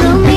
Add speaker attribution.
Speaker 1: Don't